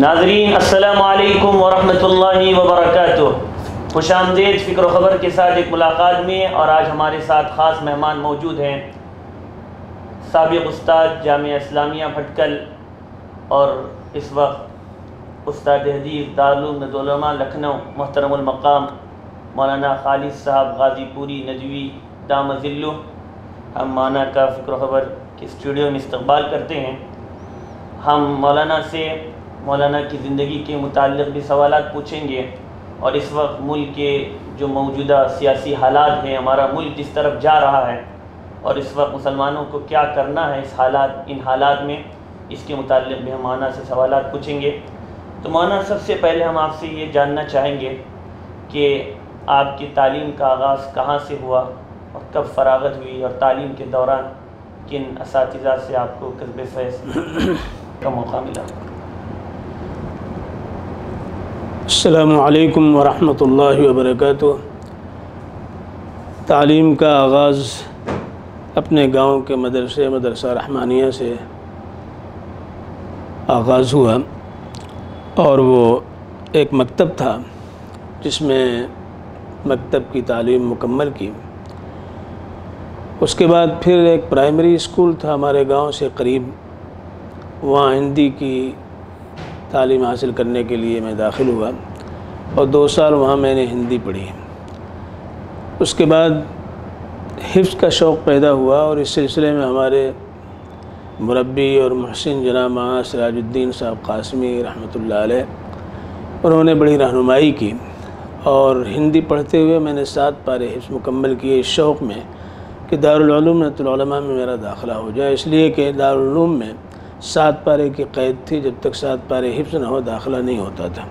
ناظرین، السلام علیکم ورحمۃ اللہ وبرکاتہ۔ خوش آمدید، فکر و خبر کے ساتھ ایک ملاقات میں اور آج ہمارے ساتھ خاص مہمان موجود ہیں۔ سابق استاد جامعہ اسلامیہ بھٹکل اور اس وقت استاد حدیث دارالعلوم ندولما، لکھنؤ، محترم المقام، مولانا خالد صاحب، غازی پوری، ندوی دام ذلو۔ ہم مانا کا فکر و خبر کے اسٹوڈیو میں استقبال کرتے ہیں۔ ہم مولانا سے مولانا کی زندگی کے متعلق بھی سوالات پوچھیں گے اور اس وقت ملک کے جو موجودہ سیاسی حالات ہیں، ہمارا ملک جس طرف جا رہا ہے اور اس وقت مسلمانوں کو کیا کرنا ہے اس حالات، ان حالات میں، اس کے متعلق بھی ہم مولانا سے سوالات پوچھیں گے۔ تو مولانا، سب سے پہلے ہم آپ سے یہ جاننا چاہیں گے کہ آپ کی تعلیم کا آغاز کہاں سے ہوا اور کب فراغت ہوئی اور تعلیم کے دوران کن اساتذہ سے آپ کو قصب فیض کا موقع ملا؟ السلام علیکم ورحمۃ اللہ وبرکاتہ۔ تعلیم کا آغاز اپنے گاؤں کے مدرسے، مدرسہ رحمانیہ سے آغاز ہوا اور وہ ایک مکتب تھا جس میں مکتب کی تعلیم مکمل کی۔ اس کے بعد پھر ایک پرائمری اسکول تھا ہمارے گاؤں سے قریب۔ وہاں ہندی کی تعلیم حاصل کرنے کے لیے میں داخل ہوا اور دو سال وہاں میں نے ہندی پڑھی۔ اس کے بعد حفظ کا شوق پیدا ہوا اور اس سلسلے میں ہمارے مربی اور محسن جناب ماں سراج الدین صاحب قاسمی رحمۃ اللہ علیہ، انہوں نے بڑی رہنمائی کی اور ہندی پڑھتے ہوئے میں نے سات پارے حفظ مکمل کیے اس شوق میں کہ دارالعلوم العلماء میں میرا داخلہ ہو جائے۔ اس لیے کہ دارالعلوم میں سات پارے کی قید تھی جب تک سات پارے حفظ نہ ہو، داخلہ نہیں ہوتا تھا۔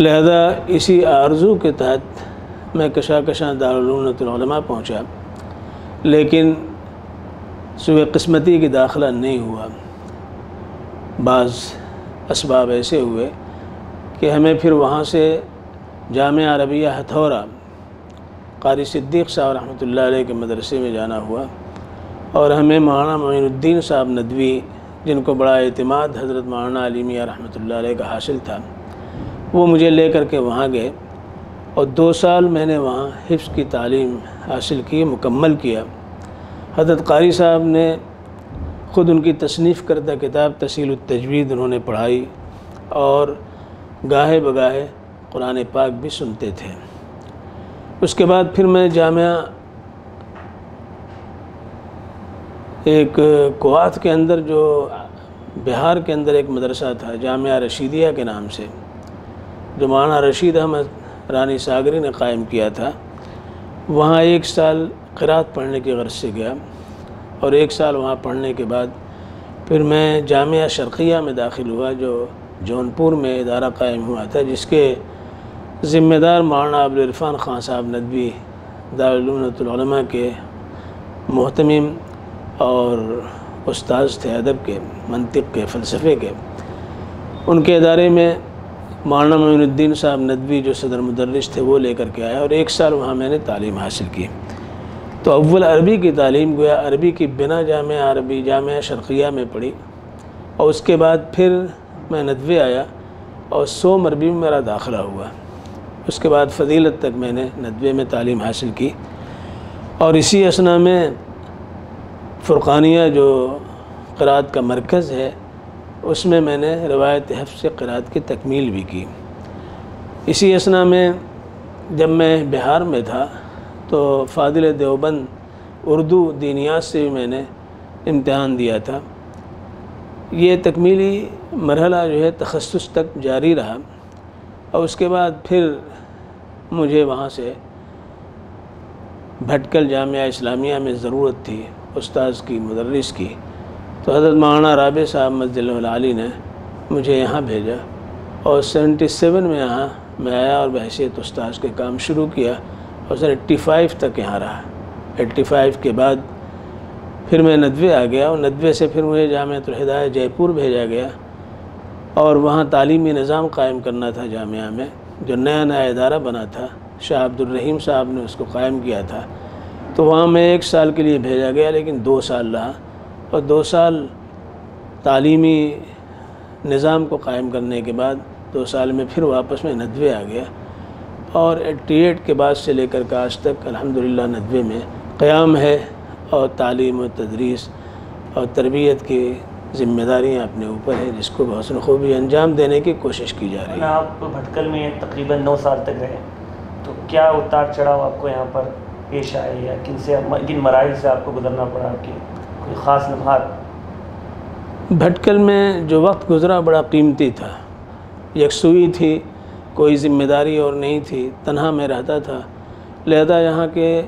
لہذا اسی آرزو کے تحت میں کشا کشاں دارالعلوم العلماء پہنچا، لیکن سوئے قسمتی کی داخلہ نہیں ہوا۔ بعض اسباب ایسے ہوئے کہ ہمیں پھر وہاں سے جامعہ عربیہ ہتھورا، قاری صدیق صاحب رحمۃ اللہ علیہ کے مدرسے میں جانا ہوا۔ اور ہمیں مولانا معین الدین صاحب ندوی، جن کو بڑا اعتماد حضرت مولانا علیمیہ رحمۃ اللہ علیہ کا حاصل تھا، وہ مجھے لے کر کے وہاں گئے اور دو سال میں نے وہاں حفظ کی تعلیم حاصل کی، مکمل کیا۔ حضرت قاری صاحب نے خود ان کی تصنیف کردہ کتاب تسیل التجوید انہوں نے پڑھائی اور گاہے بگاہے قرآن پاک بھی سنتے تھے۔ اس کے بعد پھر میں جامعہ ایک کوات کے اندر جو بہار کے اندر ایک مدرسہ تھا، جامعہ رشیدیہ کے نام سے، جو مولانا رشید احمد رانی ساگری نے قائم کیا تھا۔ وہاں ایک سال قرات پڑھنے کی غرض سے گیا اور ایک سال وہاں پڑھنے کے بعد پھر میں جامعہ شرقیہ میں داخل ہوا، جو جونپور میں ادارہ قائم ہوا تھا، جس کے ذمہ دار مولانا عبدالعرفان خان صاحب، ندوی دارالعلوم العلماء کے محتمم اور استاذ تھے ادب کے، منطق کے، فلسفے کے۔ ان کے ادارے میں مولانا معین الدین صاحب ندوی جو صدر مدرس تھے، وہ لے کر کے آیا اور ایک سال وہاں میں نے تعلیم حاصل کی۔ تو اول عربی کی تعلیم گویا عربی کی بنا جامعہ عربی جامعہ شرقیہ میں پڑھی۔ اور اس کے بعد پھر میں ندوے آیا اور سو عربی میں میرا داخلہ ہوا۔ اس کے بعد فضیلت تک میں نے ندوے میں تعلیم حاصل کی۔ اور اسی اسنا میں فرقانیہ جو قرآت کا مرکز ہے، اس میں میں نے روایت حفظ سے قرآت کی تکمیل بھی کی۔ اسی اسنا میں جب میں بہار میں تھا، تو فاضل دیوبند اردو دینیات سے بھی میں نے امتحان دیا تھا۔ یہ تکمیلی مرحلہ جو ہے، تخصص تک جاری رہا۔ اور اس کے بعد پھر مجھے وہاں سے بھٹکل جامعہ اسلامیہ میں ضرورت تھی۔ استاذ کی مدرس کی، تو حضرت مولانا رابع صاحب مسجد العلی نے مجھے یہاں بھیجا اور سیونٹی سیون میں یہاں میں آیا اور بحثیت استاذ کے کام شروع کیا اور سر ایٹی فائیو تک یہاں رہا۔ ایٹی فائیو کے بعد پھر میں ندوے آ گیا اور ندوے سے پھر مجھے جامعۃ الہدایہ جے پور بھیجا گیا اور وہاں تعلیمی نظام قائم کرنا تھا جامعہ میں، جو نیا نیا ادارہ بنا تھا۔ شاہ عبد الرحیم صاحب نے اس کو قائم کیا تھا۔ تو وہاں میں ایک سال کے لیے بھیجا گیا، لیکن دو سال رہا۔ اور دو سال تعلیمی نظام کو قائم کرنے کے بعد دو سال میں پھر واپس میں ندوے آ گیا۔ اور ایٹی ایٹ کے بعد سے لے کر کے آج تک الحمدللہ ندوے میں قیام ہے اور تعلیم و تدریس اور تربیت کی ذمہ داریاں اپنے اوپر ہیں، جس کو بحسن خوبی انجام دینے کی کوشش کی جا رہی ہے۔ آپ بھٹکل میں تقریباً نو سال تک رہے، تو کیا اتار چڑھاؤ آپ کو یہاں پر؟ پیش آئے یا کن سے کن مراحل سے آپ کو گزرنا پڑا آپ کی کوئی خاص لمحات بھٹکل میں جو وقت گزرا بڑا قیمتی تھا۔ یکسوئی تھی، کوئی ذمہ داری اور نہیں تھی، تنہا میں رہتا تھا۔ لہذا یہاں کے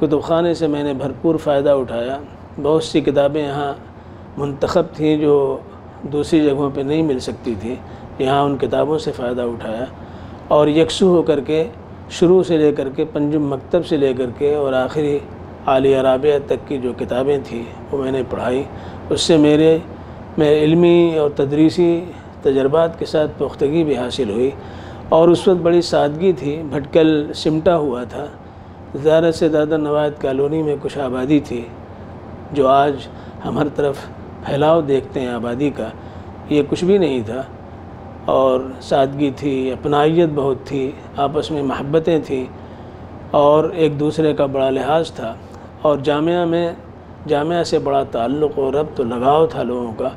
کتب خانے سے میں نے بھرپور فائدہ اٹھایا۔ بہت سی کتابیں یہاں منتخب تھیں جو دوسری جگہوں پہ نہیں مل سکتی تھی یہاں ان کتابوں سے فائدہ اٹھایا۔ اور یکسو ہو کر کے شروع سے لے کر کے پنجم مکتب سے لے کر کے اور آخری عالیہ رابعہ تک کی جو کتابیں تھیں وہ میں نے پڑھائی، اس سے میرے میں علمی اور تدریسی تجربات کے ساتھ پختگی بھی حاصل ہوئی اور اس وقت بڑی سادگی تھی، بھٹکل سمٹا ہوا تھا۔ زیادہ سے زیادہ نوائد کالونی میں کچھ آبادی تھی، جو آج ہم ہر طرف پھیلاؤ دیکھتے ہیں آبادی کا۔ یہ کچھ بھی نہیں تھا۔ اور سادگی تھی، اپنائیت بہت تھی، آپس میں محبتیں تھیں اور ایک دوسرے کا بڑا لحاظ تھا اور جامعہ میں، جامعہ سے بڑا تعلق و ربط و لگاؤ تھا لوگوں کا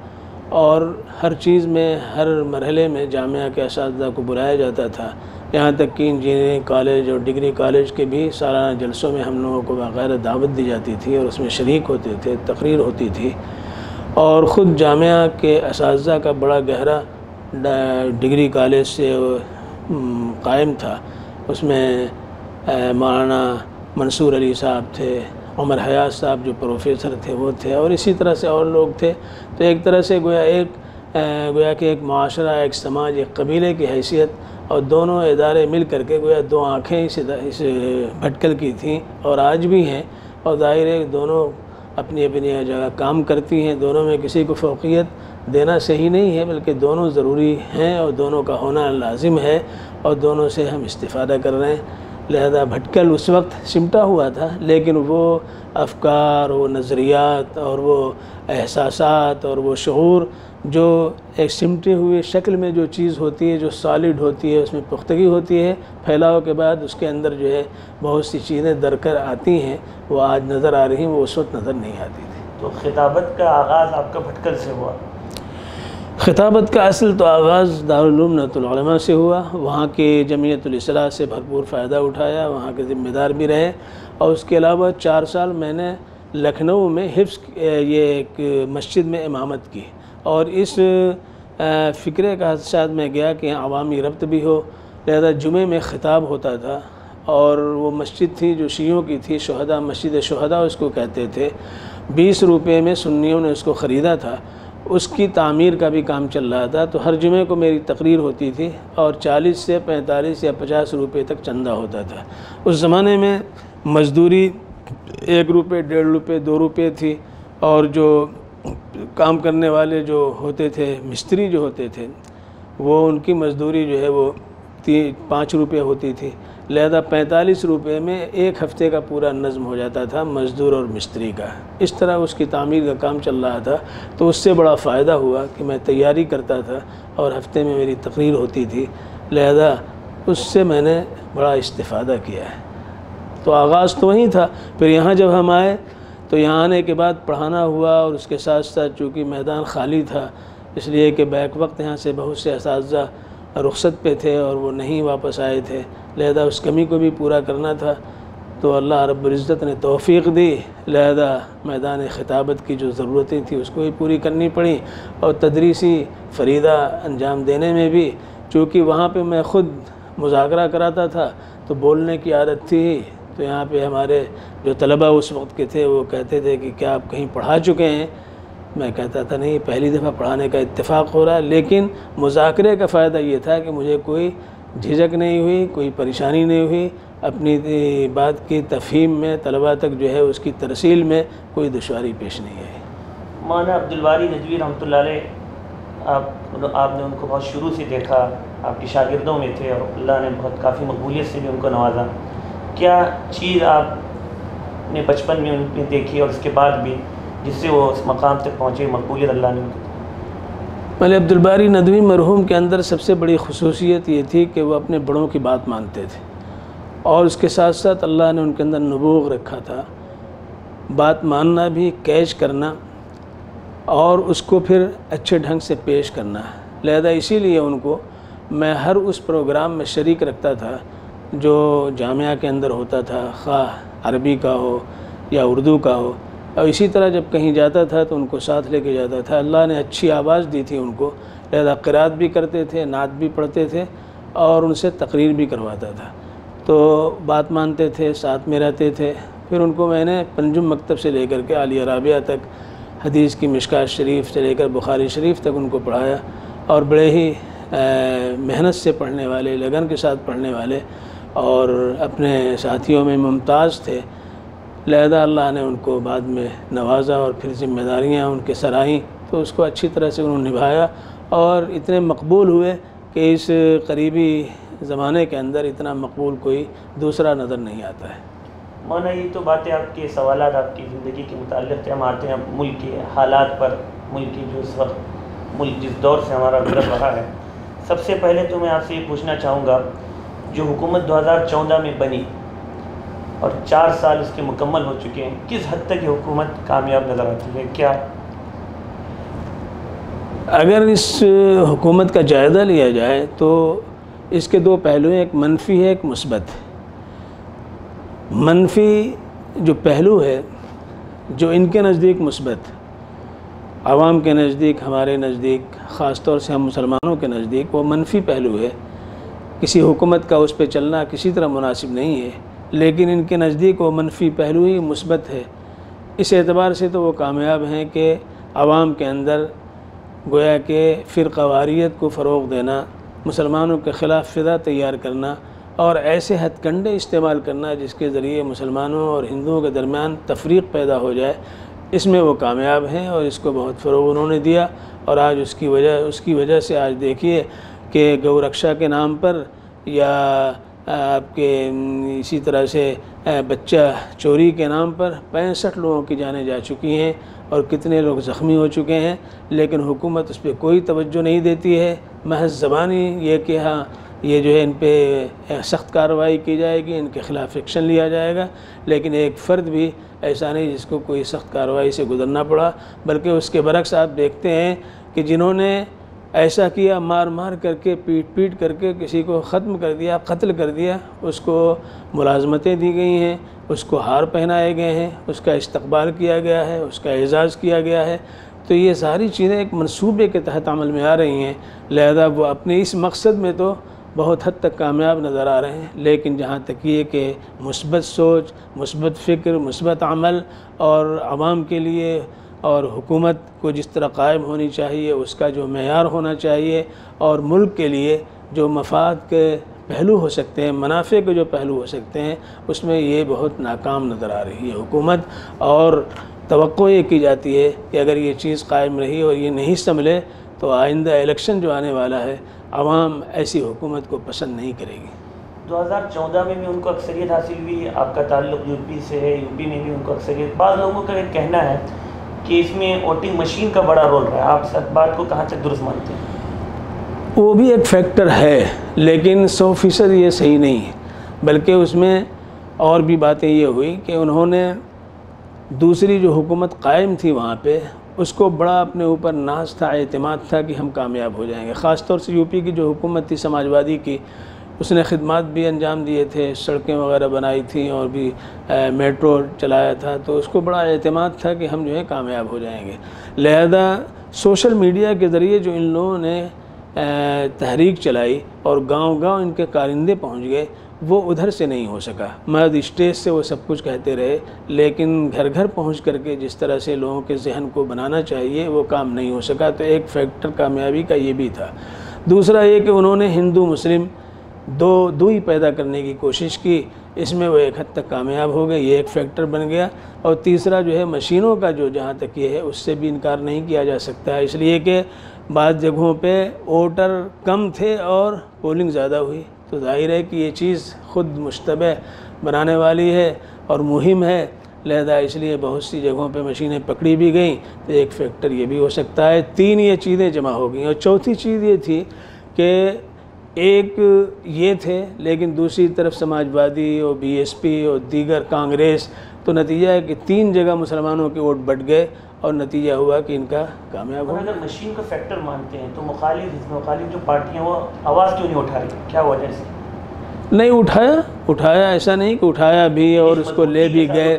اور ہر چیز میں، ہر مرحلے میں جامعہ کے اساتذہ کو بلایا جاتا تھا۔ یہاں تک کہ انجینئرنگ کالج اور ڈگری کالج کے بھی سالانہ جلسوں میں ہم لوگوں کو باقاعدہ دعوت دی جاتی تھی اور اس میں شریک ہوتے تھے، تقریر ہوتی تھی اور خود جامعہ کے اساتذہ کا بڑا گہرا ڈگری کالج سے قائم تھا۔ اس میں مولانا منصور علی صاحب تھے، عمر حیات صاحب جو پروفیسر تھے وہ تھے اور اسی طرح سے اور لوگ تھے۔ تو ایک طرح سے گویا ایک گویا کہ ایک معاشرہ، ایک سماج، ایک قبیلے کی حیثیت اور دونوں ادارے مل کر کے گویا دو آنکھیں اس اس بھٹکل کی تھیں اور آج بھی ہیں۔ اور ظاہر ہے، دونوں اپنی اپنی جگہ کام کرتی ہیں، دونوں میں کسی کو فوقیت دینا صحیح نہیں ہے، بلکہ دونوں ضروری ہیں اور دونوں کا ہونا لازم ہے اور دونوں سے ہم استفادہ کر رہے ہیں۔ لہذا بھٹکل اس وقت سمٹا ہوا تھا، لیکن وہ افکار، وہ نظریات اور وہ احساسات اور وہ شعور جو ایک سمٹے ہوئے شکل میں جو چیز ہوتی ہے، جو سالڈ ہوتی ہے، اس میں پختگی ہوتی ہے، پھیلاؤ کے بعد اس کے اندر جو ہے بہت سی چیزیں درکر آتی ہیں، وہ آج نظر آ رہی ہیں، وہ اس وقت نظر نہیں آتی تھی۔ تو خطابت کا آغاز آپ کا بھٹکل سے ہوا۔ خطابت کا اصل تو آغاز دارالعلوم نت العلماء سے ہوا۔ وہاں کے جمعیت الاصلاح سے بھرپور فائدہ اٹھایا، وہاں کے ذمہ دار بھی رہے۔ اور اس کے علاوہ چار سال میں نے لکھنؤ میں حفظ، یہ ایک مسجد میں امامت کی۔ اور اس فکرے کا ساتھ میں گیا کہ عوامی ربط بھی ہو۔ لہذا جمعے میں خطاب ہوتا تھا۔ اور وہ مسجد تھی جو شیعوں کی تھی شہدہ مسجد شہدہ اس کو کہتے تھے۔ بیس روپے میں سنیوں نے اس کو خریدا تھا۔ اس کی تعمیر کا بھی کام چل رہا تھا تو ہر جمعے کو میری تقریر ہوتی تھی اور چالیس سے پینتالیس یا پچاس روپے تک چندہ ہوتا تھا۔ اس زمانے میں مزدوری ایک روپے، ڈیڑھ روپے، دو روپے تھی اور جو کام کرنے والے جو ہوتے تھے، مستری جو ہوتے تھے، وہ ان کی مزدوری جو ہے وہ تین پانچ روپے ہوتی تھی۔ لہذا پینتالیس روپے میں ایک ہفتے کا پورا نظم ہو جاتا تھا مزدور اور مستری کا۔ اس طرح اس کی تعمیر کا کام چل رہا تھا۔ تو اس سے بڑا فائدہ ہوا کہ میں تیاری کرتا تھا اور ہفتے میں میری تقریر ہوتی تھی۔ لہذا اس سے میں نے بڑا استفادہ کیا۔ ہے تو آغاز تو وہیں تھا۔ پھر یہاں جب ہم آئے تو یہاں آنے کے بعد پڑھانا ہوا اور اس کے ساتھ ساتھ چونکہ میدان خالی تھا، اس لیے کہ بیک وقت یہاں سے بہت سے اساتذہ رخصت پہ تھے اور وہ نہیں واپس آئے تھے۔ لہذا اس کمی کو بھی پورا کرنا تھا۔ تو اللہ رب العزت نے توفیق دی۔ لہذا میدان خطابت کی جو ضرورتیں تھیں اس کو بھی پوری کرنی پڑی اور تدریسی فریدہ انجام دینے میں بھی چونکہ وہاں پہ میں خود مذاکرہ کراتا تھا تو بولنے کی عادت تھی۔ تو یہاں پہ ہمارے جو طلبہ اس وقت کے تھے وہ کہتے تھے کہ کیا آپ کہیں پڑھا چکے ہیں؟ میں کہتا تھا نہیں، پہلی دفعہ پڑھانے کا اتفاق ہو رہا ہے، لیکن مذاکرے کا فائدہ یہ تھا کہ مجھے کوئی جھجک نہیں ہوئی، کوئی پریشانی نہیں ہوئی۔ اپنی بات کی تفہیم میں طلبہ تک جو ہے، اس کی ترسیل میں کوئی دشواری پیش نہیں آئی۔ مولانا عبدالباری نجوی رحمۃ اللہ علیہ، آپ آپ نے ان کو بہت شروع سے دیکھا، آپ کی شاگردوں میں تھے اور اللہ نے بہت کافی مقبولیت سے بھی ان کو نوازا۔ کیا چیز آپ نے بچپن میں ان دیکھی اور اس کے بعد بھی جس سے وہ اس مقام تک پہنچے مقبولیت اللہ نے۔ مل عبدالباری ندوی مرحوم کے اندر سب سے بڑی خصوصیت یہ تھی کہ وہ اپنے بڑوں کی بات مانتے تھے۔ اور اس کے ساتھ ساتھ اللہ نے ان کے اندر نبوغ رکھا تھا۔ بات ماننا بھی کیچ کرنا اور اس کو پھر اچھے ڈھنگ سے پیش کرنا۔ لہذا اسی لیے ان کو میں ہر اس پروگرام میں شریک رکھتا تھا جو جامعہ کے اندر ہوتا تھا، خواہ عربی کا ہو یا اردو کا ہو۔ اور اسی طرح جب کہیں جاتا تھا تو ان کو ساتھ لے کے جاتا تھا۔ اللہ نے اچھی آواز دی تھی ان کو، لہذا قرات بھی کرتے تھے، نعت بھی پڑھتے تھے اور ان سے تقریر بھی کرواتا تھا۔ تو بات مانتے تھے، ساتھ میں رہتے تھے۔ پھر ان کو میں نے پنجم مکتب سے لے کر کے عالیہ رابعہ تک، حدیث کی مشکات شریف سے لے کر بخاری شریف تک ان کو پڑھایا۔ اور بڑے ہی محنت سے پڑھنے والے، لگن کے ساتھ پڑھنے والے اور اپنے ساتھیوں میں ممتاز تھے۔ لہذا اللہ نے ان کو بعد میں نوازا اور پھر ذمہ داریاں ان کے سرائیں تو اس کو اچھی طرح سے انہوں نے نبھایا اور اتنے مقبول ہوئے کہ اس قریبی زمانے کے اندر اتنا مقبول کوئی دوسرا نظر نہیں آتا ہے۔ مولانا، یہ تو باتیں آپ کے سوالات، آپ کی زندگی کے متعلق تھے ہم آتے ہیں ملک کے حالات پر، ملک کی جو اس وقت، ملک جس دور سے ہمارا گزر رہا ہے۔ سب سے پہلے تو میں آپ سے یہ پوچھنا چاہوں گا، جو حکومت دو ہزار چودہ میں بنی اور چار سال اس کے مکمل ہو چکے ہیں۔ کس حد تک یہ حکومت کامیاب نظر آتی ہے؟ کیا؟ اگر اس حکومت کا جائزہ لیا جائے تو اس کے دو پہلو ہیں، ایک منفی ہے، ایک مثبت۔ منفی جو پہلو ہے، جو ان کے نزدیک مثبت، عوام کے نزدیک، ہمارے نزدیک، خاص طور سے ہم مسلمانوں کے نزدیک، وہ منفی پہلو ہے۔ کسی حکومت کا اس پہ چلنا کسی طرح مناسب نہیں ہے۔ لیکن ان کے نزدیک وہ منفی پہلو ہی مثبت ہے۔ اس اعتبار سے تو وہ کامیاب ہیں کہ عوام کے اندر گویا کہ فرقواریت کو فروغ دینا، مسلمانوں کے خلاف فضا تیار کرنا اور ایسے ہتھ کنڈے استعمال کرنا جس کے ذریعے مسلمانوں اور ہندوؤں کے درمیان تفریق پیدا ہو جائے۔ اس میں وہ کامیاب ہیں اور اس کو بہت فروغ انہوں نے دیا۔ اور آج اس کی وجہ، اس کی وجہ سے آج دیکھیے کہ گو رکشا کے نام پر یا آپ کے اسی طرح سے بچہ چوری کے نام پر پینسٹھ لوگوں کی جانیں جا چکی ہیں اور کتنے لوگ زخمی ہو چکے ہیں، لیکن حکومت اس پہ کوئی توجہ نہیں دیتی ہے۔ محض زبانی یہ کہ ہاں یہ جو ہے ان پہ سخت کارروائی کی جائے گی، ان کے خلاف ایکشن لیا جائے گا۔ لیکن ایک فرد بھی ایسا نہیں جس کو کوئی سخت کارروائی سے گزرنا پڑا، بلکہ اس کے برعکس آپ دیکھتے ہیں کہ جنہوں نے ایسا کیا، مار مار کر کے، پیٹ پیٹ کر کے کسی کو ختم کر دیا، قتل کر دیا، اس کو ملازمتیں دی گئی ہیں، اس کو ہار پہنائے گئے ہیں، اس کا استقبال کیا گیا ہے، اس کا اعزاز کیا گیا ہے۔ تو یہ ساری چیزیں ایک منصوبے کے تحت عمل میں آ رہی ہیں۔ لہذا وہ اپنے اس مقصد میں تو بہت حد تک کامیاب نظر آ رہے ہیں۔ لیکن جہاں تک یہ کہ مثبت سوچ، مثبت فکر، مثبت عمل اور عوام کے لیے اور حکومت کو جس طرح قائم ہونی چاہیے، اس کا جو معیار ہونا چاہیے اور ملک کے لیے جو مفاد کے پہلو ہو سکتے ہیں، منافع کے جو پہلو ہو سکتے ہیں، اس میں یہ بہت ناکام نظر آ رہی ہے۔ حکومت اور توقع یہ کی جاتی ہے کہ اگر یہ چیز قائم رہی اور یہ نہیں سنبھلے تو آئندہ الیکشن جو آنے والا ہے، عوام ایسی حکومت کو پسند نہیں کرے گی۔ دو ہزار چودہ میں بھی ان کو اکثریت حاصل ہوئی۔ آپ کا تعلق یو پی سے ہے، یو پی میں بھی ان کو اکثریت، بعض لوگوں کا ایک کہنا ہے کہ اس میں ووٹنگ مشین کا بڑا رول رہا ہے۔ آپ سب بات کو کہاں تک درست مانتے ہیں؟ وہ بھی ایک فیکٹر ہے، لیکن سو فیصد یہ صحیح نہیں ہے۔ بلکہ اس میں اور بھی باتیں یہ ہوئی کہ انہوں نے دوسری جو حکومت قائم تھی وہاں پہ، اس کو بڑا اپنے اوپر ناز تھا، اعتماد تھا کہ ہم کامیاب ہو جائیں گے۔ خاص طور سے یو پی کی جو حکومت تھی، سماجوادی کی اس نے خدمات بھی انجام دیے تھے، سڑکیں وغیرہ بنائی تھیں اور بھی میٹرو چلایا تھا۔ تو اس کو بڑا اعتماد تھا کہ ہم جو ہے کامیاب ہو جائیں گے۔ لہذا سوشل میڈیا کے ذریعے جو ان لوگوں نے تحریک چلائی اور گاؤں گاؤں ان کے کارندے پہنچ گئے، وہ ادھر سے نہیں ہو سکا۔ مرد اسٹیج سے وہ سب کچھ کہتے رہے، لیکن گھر گھر پہنچ کر کے جس طرح سے لوگوں کے ذہن کو بنانا چاہیے، وہ کام نہیں ہو سکا۔ تو ایک فیکٹر کامیابی کا یہ بھی تھا۔ دوسرا یہ کہ انہوں نے ہندو، مسلم دو دو ہی پیدا کرنے کی کوشش کی، اس میں وہ ایک حد تک کامیاب ہو گئے، یہ ایک فیکٹر بن گیا۔ اور تیسرا جو ہے، مشینوں کا جو جہاں تک یہ ہے، اس سے بھی انکار نہیں کیا جا سکتا ہے۔ اس لیے کہ بعض جگہوں پہ ووٹر کم تھے اور پولنگ زیادہ ہوئی۔ تو ظاہر ہے کہ یہ چیز خود مشتبہ بنانے والی ہے اور مہم ہے۔ لہذا اس لیے بہت سی جگہوں پہ مشینیں پکڑی بھی گئیں۔ تو ایک فیکٹر یہ بھی ہو سکتا ہے۔ تین یہ چیزیں جمع ہو گئیں۔ اور چوتھی چیز یہ تھی کہ ایک یہ تھے لیکن دوسری طرف سماجوادی اور بی ایس پی اور دیگر کانگریس تو نتیجہ ہے کہ تین جگہ مسلمانوں کے ووٹ بٹ گئے اور نتیجہ ہوا کہ ان کا کامیاب اور ہو اگر مشین کو فیکٹر مانتے ہیں تو مخالف مخالف جو پارٹیاں وہ آواز کیوں نہیں اٹھا رہی؟ کیا وجہ سے نہیں اٹھایا اٹھایا ایسا نہیں کہ اٹھایا بھی اور اس کو لے بھی گئے۔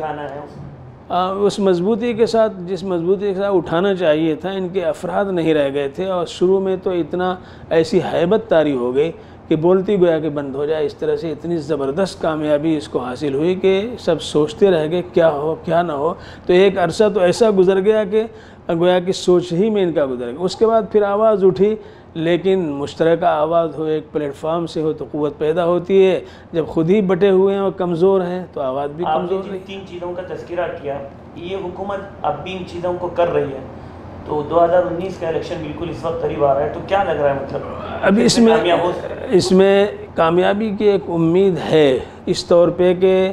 اس- مضبوطی کے ساتھ، جس مضبوطی کے ساتھ اٹھانا چاہیے تھا، ان کے افراد نہیں رہ گئے تھے اور شروع میں تو اتنا ایسی حیبت تاری ہو گئی کہ بولتی گویا کہ بند ہو جائے اس طرح سے اتنی زبردست کامیابی اس کو حاصل ہوئی کہ سب سوچتے رہ گئے، کیا ہو، کیا نہ ہو۔ تو ایک عرصہ تو ایسا گزر گیا کہ گویا کہ سوچ ہی میں ان کا گزر گیا۔ اس کے بعد پھر آواز اٹھی لیکن مشترکہ آواز ہو ایک پلیٹ فارم سے ہو تو قوت پیدا ہوتی ہے۔ جب خود ہی بٹے ہوئے ہیں اور کمزور ہیں تو آواز بھی آپ نے کمزور جن تین چیزوں کا تذکرہ کیا یہ حکومت اب بھی ان چیزوں کو کر رہی ہے۔ تو دو ہزار انیس کا الیکشن بالکل اس وقت قریب آ رہا ہے تو کیا لگ رہا ہے مطلب؟ اب اس میں؟ اس میں کامیابی کی ایک امید ہے۔ اس طور پہ کہ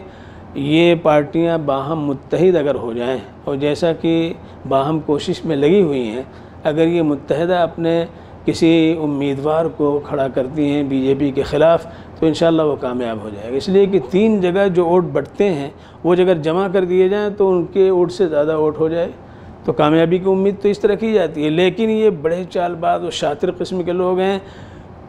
یہ پارٹیاں باہم متحد اگر ہو جائیں اور جیسا کہ باہم کوشش میں لگی ہوئی ہیں اگر یہ متحدہ اپنے کسی امیدوار کو کھڑا کرتی ہیں بی جے پی کے خلاف، تو انشاءاللہ وہ کامیاب ہو جائے گا۔ اس لیے کہ تین جگہ جو ووٹ بٹتے ہیں، وہ اگر جمع کر دیے جائیں تو ان کے ووٹ سے زیادہ ووٹ ہو جائے۔ تو کامیابی کی امید تو اس طرح کی جاتی ہے، لیکن یہ بڑے چال باز اور شاطر قسم کے لوگ ہیں۔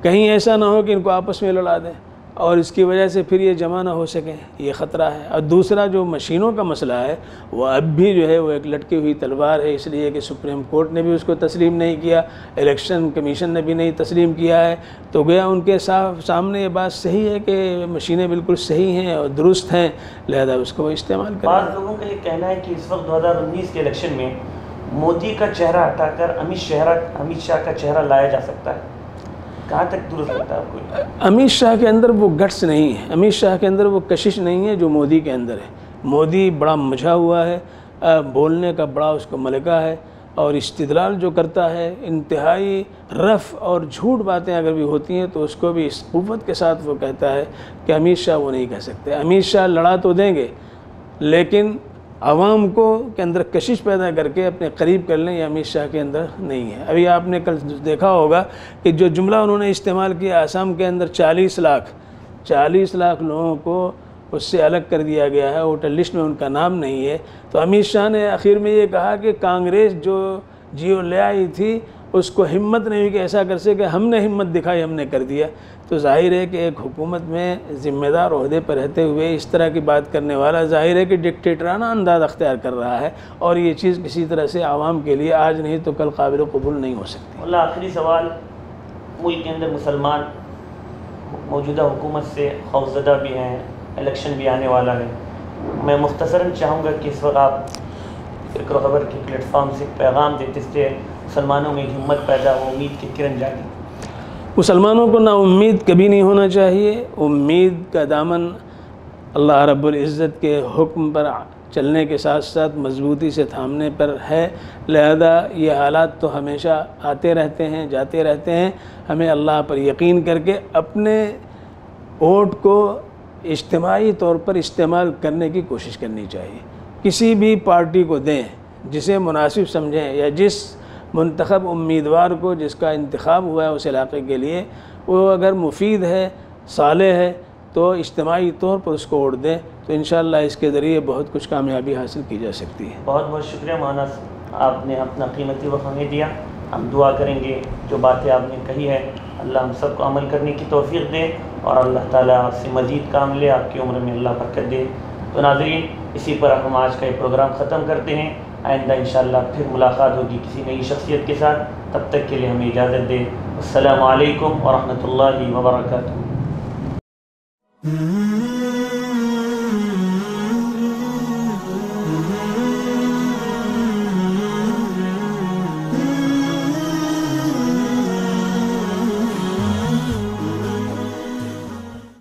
کہیں ایسا نہ ہو کہ ان کو آپس میں لڑا دیں۔ اور اس کی وجہ سے پھر یہ جمع نہ ہو سکیں، یہ خطرہ ہے۔ اور دوسرا جو مشینوں کا مسئلہ ہے، وہ اب بھی جو ہے، وہ ایک لٹکی ہوئی تلوار ہے، اس لیے کہ سپریم کورٹ نے بھی اس کو تسلیم نہیں کیا، الیکشن کمیشن نے بھی نہیں تسلیم کیا ہے۔ تو گویا ان کے صاف سامنے یہ بات صحیح ہے کہ مشینیں بالکل صحیح ہیں اور درست ہیں، لہذا اس کو وہ استعمال کریں۔ بعض لوگوں کا یہ کہنا ہے کہ اس وقت دو ہزار انیس کے الیکشن میں مودی کا چہرہ ہٹا کر امت شہرہ، امت شاہ کا چہرہ لایا جا سکتا ہے۔ کہاں تک درست لگتا ہے آپ کو امت شاہ کے اندر وہ گٹس نہیں ہے امت شاہ کے اندر وہ کشش نہیں ہے جو مودی کے اندر ہے۔ مودی بڑا مجھا ہوا ہے بولنے کا بڑا اس کو ملکہ ہے اور استدلال جو کرتا ہے، انتہائی رف اور جھوٹ باتیں اگر بھی ہوتی ہیں تو اس کو بھی اس قوت کے ساتھ وہ کہتا ہے کہ امت شاہ وہ نہیں کہہ سکتے۔ امت شاہ لڑا تو دیں گے، لیکن عوام کو کے اندر کشش پیدا کر کے اپنے قریب کر لیں یہ امت شاہ کے اندر نہیں ہے۔ ابھی آپ نے کل دیکھا ہوگا کہ جو جملہ انہوں نے استعمال کیا، آسام کے اندر چالیس لاکھ چالیس لاکھ لوگوں کو اس سے الگ کر دیا گیا ہے ووٹر لسٹ میں ان کا نام نہیں ہے۔ تو امت شاہ نے آخر میں یہ کہا کہ کانگریس جو جیو لے آئی تھی اس کو ہمت نہیں ہوئی کہ ایسا کر سکے، ہم نے ہمت دکھائی، ہم نے کر دیا۔ تو ظاہر ہے کہ ایک حکومت میں ذمہ دار عہدے پر رہتے ہوئے اس طرح کی بات کرنے والا ظاہر ہے کہ ڈکٹیٹرانہ انداز اختیار کر رہا ہے اور یہ چیز کسی طرح سے عوام کے لیے آج نہیں تو کل قابل قبول نہیں ہو سکتی۔ اللہ آخری سوال، ملک کے اندر مسلمان موجودہ حکومت سے خوفزدہ بھی ہیں، الیکشن بھی آنے والا ہے۔ میں مختصراً چاہوں گا کہ اس وقت آپ فکر و خبر کے پلیٹ فارم سے پیغام دیتے سے مسلمانوں میں ہمت پیدا ہو، امید کی کرن جاگی مسلمانوں کو نا امید کبھی نہیں ہونا چاہیے۔ امید کا دامن اللہ رب العزت کے حکم پر چلنے کے ساتھ ساتھ مضبوطی سے تھامنے پر ہے۔ لہذا یہ حالات تو ہمیشہ آتے رہتے ہیں، جاتے رہتے ہیں۔ ہمیں اللہ پر یقین کر کے اپنے ووٹ کو اجتماعی طور پر استعمال کرنے کی کوشش کرنی چاہیے۔ کسی بھی پارٹی کو دیں، جسے مناسب سمجھیں یا جس منتخب امیدوار کو جس کا انتخاب ہوا ہے اس علاقے کے لیے، وہ اگر مفید ہے، صالح ہے، تو اجتماعی طور پر اس کو ووٹ دیں، تو انشاءاللہ اس کے ذریعے بہت کچھ کامیابی حاصل کی جا سکتی ہے۔ بہت بہت شکریہ مولانا آپ نے اپنا قیمتی وقت ہمیں دیا۔ ہم دعا کریں گے، جو باتیں آپ نے کہی ہے اللہ ہم سب کو عمل کرنے کی توفیق دے اور اللہ تعالیٰ آپ سے مزید کام لے، آپ کی عمر میں اللہ برکت دے۔ تو ناظرین، اسی پر ہم آج کا یہ پروگرام ختم کرتے ہیں۔ آئندہ انشاءاللہ پھر ملاقات ہوگی کسی نئی شخصیت کے ساتھ، تب تک کے لیے ہمیں اجازت دے السلام علیکم ورحمۃ اللہ وبرکاتہ Mm-hmm.